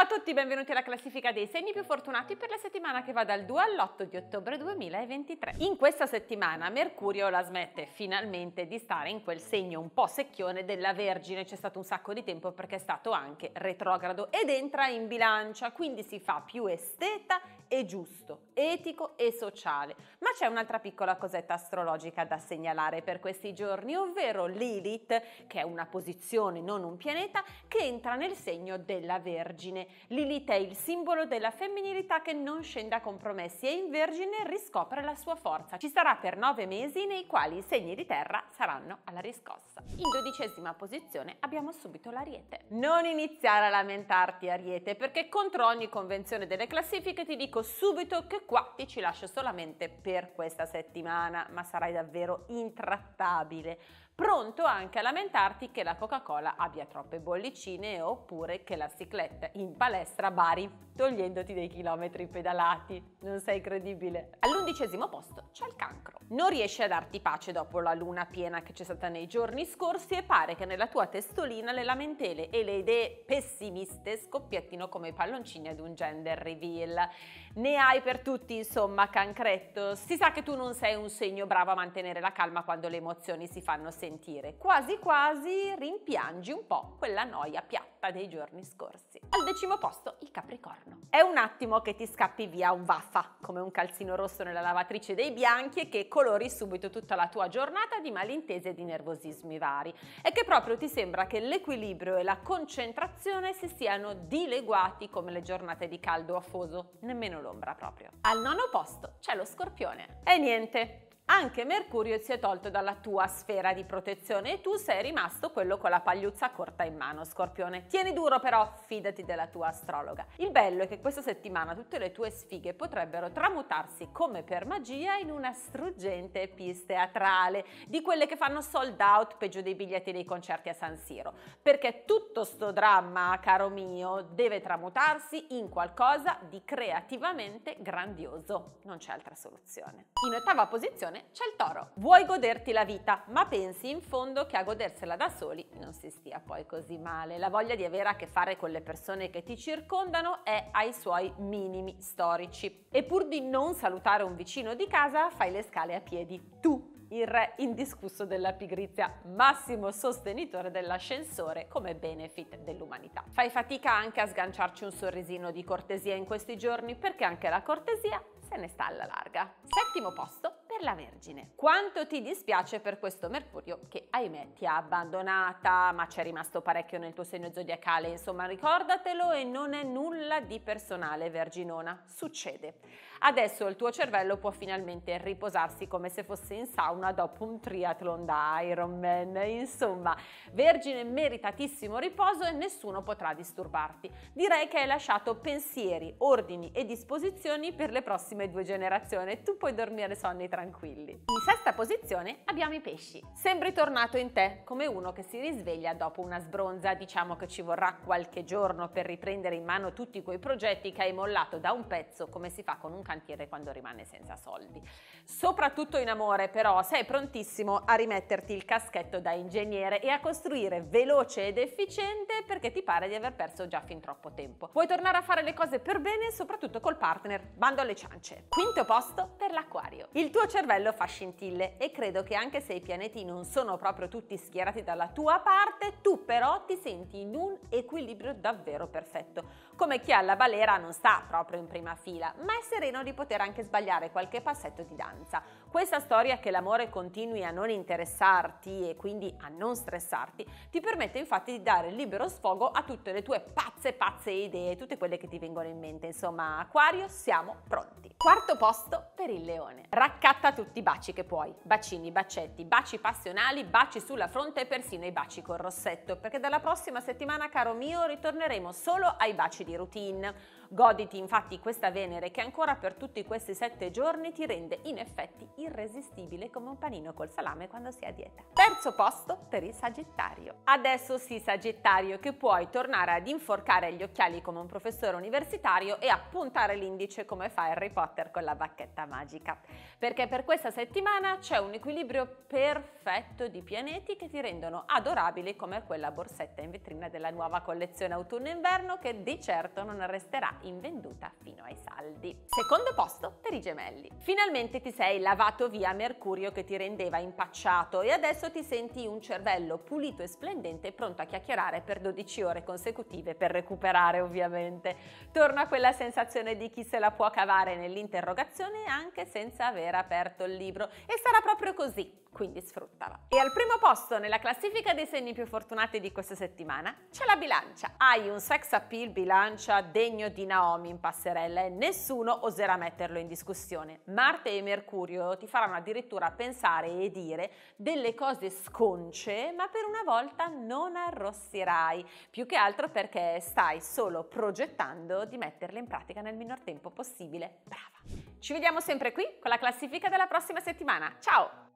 Ciao a tutti, benvenuti alla classifica dei segni più fortunati per la settimana che va dal 2 all'8 di ottobre 2023. In questa settimana Mercurio la smette finalmente di stare in quel segno un po' secchione della Vergine, c'è stato un sacco di tempo perché è stato anche retrogrado ed entra in bilancia, quindi si fa più esteta e giusto, etico e sociale. Ma c'è un'altra piccola cosetta astrologica da segnalare per questi giorni, ovvero Lilith, che è una posizione, non un pianeta, che entra nel segno della Vergine. Lilith è il simbolo della femminilità che non scende a compromessi e in Vergine riscopre la sua forza. Ci sarà per nove mesi nei quali i segni di terra saranno alla riscossa. In dodicesima posizione abbiamo subito l'Ariete. Non iniziare a lamentarti Ariete perché contro ogni convenzione delle classifiche ti dico subito che qua ti ci lascio solamente per questa settimana, ma sarai davvero intrattabile pronto anche a lamentarti che la Coca-Cola abbia troppe bollicine oppure che la cicletta in palestra bari, togliendoti dei chilometri pedalati. Non sei credibile. All'undicesimo posto c'è il cancro. Non riesci a darti pace dopo la luna piena che c'è stata nei giorni scorsi e pare che nella tua testolina le lamentele e le idee pessimiste scoppiettino come palloncini ad un gender reveal. Ne hai per tutti, insomma, cancretto. Si sa che tu non sei un segno bravo a mantenere la calma quando le emozioni si fanno sentire. Quasi quasi rimpiangi un po' quella noia piatta dei giorni scorsi. Al decimo posto il Capricorno. È un attimo che ti scappi via un vaffa, come un calzino rosso nella lavatrice dei bianchi e che colori subito tutta la tua giornata di malintese e di nervosismi vari. E che proprio ti sembra che l'equilibrio e la concentrazione si siano dileguati come le giornate di caldo afoso. Nemmeno l'ombra proprio. Al nono posto c'è lo scorpione. E niente, anche Mercurio si è tolto dalla tua sfera di protezione e tu sei rimasto quello con la pagliuzza corta in mano, Scorpione. Tieni duro però, fidati della tua astrologa. Il bello è che questa settimana tutte le tue sfighe potrebbero tramutarsi come per magia in una struggente pista teatrale, di quelle che fanno sold out peggio dei biglietti dei concerti a San Siro, perché tutto sto dramma, caro mio, deve tramutarsi in qualcosa di creativamente grandioso. Non c'è altra soluzione. In ottava posizione c'è il toro. Vuoi goderti la vita, ma pensi in fondo che a godersela da soli non si stia poi così male. La voglia di avere a che fare con le persone che ti circondano è ai suoi minimi storici. E pur di non salutare un vicino di casa, fai le scale a piedi. Tu il re indiscusso della pigrizia, massimo sostenitore dell'ascensore come benefit dell'umanità. Fai fatica anche a sganciarci un sorrisino di cortesia in questi giorni perché anche la cortesia se ne sta alla larga. Settimo posto per la Vergine. Quanto ti dispiace per questo Mercurio che ahimè ti ha abbandonata, ma c'è rimasto parecchio nel tuo segno zodiacale, insomma ricordatelo e non è nulla di personale Verginona, succede. Adesso il tuo cervello può finalmente riposarsi come se fosse in sauna dopo un triathlon da Ironman. Insomma, Vergine meritatissimo riposo e nessuno potrà disturbarti. Direi che hai lasciato pensieri, ordini e disposizioni per le prossime due generazioni. Tu puoi dormire sonni tranquilli. In sesta posizione abbiamo i pesci. Sembri tornato in te come uno che si risveglia dopo una sbronza. Diciamo che ci vorrà qualche giorno per riprendere in mano tutti quei progetti che hai mollato da un pezzo come si fa con un cantiere quando rimane senza soldi. Soprattutto in amore però sei prontissimo a rimetterti il caschetto da ingegnere e a costruire veloce ed efficiente perché ti pare di aver perso già fin troppo tempo. Vuoi tornare a fare le cose per bene soprattutto col partner, bando alle ciance. Quinto posto per l'acquario. Il tuo cervello fa scintille e credo che anche se i pianeti non sono proprio tutti schierati dalla tua parte, tu però ti senti in un equilibrio davvero perfetto. Come chi alla balera non sta proprio in prima fila, ma è sereno di poter anche sbagliare qualche passetto di danza. Questa storia che l'amore continui a non interessarti e quindi a non stressarti ti permette infatti di dare libero sfogo a tutte le tue pazze pazze idee, tutte quelle che ti vengono in mente. Insomma, Aquario, siamo pronti. Quarto posto per il leone. Raccatta tutti i baci che puoi. Bacini, bacetti, baci passionali, baci sulla fronte e persino i baci col rossetto, perché dalla prossima settimana, caro mio, ritorneremo solo ai baci di routine. Goditi infatti questa Venere che ancora per tutti questi sette giorni ti rende in effetti irresistibile come un panino col salame quando si è a dieta. Terzo posto per il Sagittario. Adesso sì Sagittario che puoi tornare ad inforcare gli occhiali come un professore universitario e a puntare l'indice come fa Harry Potter con la bacchetta magica. Perché per questa settimana c'è un equilibrio perfetto di pianeti che ti rendono adorabili come quella borsetta in vetrina della nuova collezione autunno-inverno che di certo non resterà invenduta fino ai saldi. Secondo posto per i gemelli. Finalmente ti sei lavato via Mercurio che ti rendeva impacciato e adesso ti senti un cervello pulito e splendente pronto a chiacchierare per 12 ore consecutive per recuperare ovviamente. Torna quella sensazione di chi se la può cavare nell'interrogazione anche senza aver aperto il libro e sarà proprio così quindi sfruttala. E al primo posto nella classifica dei segni più fortunati di questa settimana c'è la bilancia. Hai un sex appeal bilancia degno di Naomi in passerella e nessuno oserà metterlo in discussione. Marte e Mercurio ti faranno addirittura pensare e dire delle cose sconce, ma per una volta non arrossirai, più che altro perché stai solo progettando di metterle in pratica nel minor tempo possibile. Brava! Ci vediamo sempre qui con la classifica della prossima settimana. Ciao!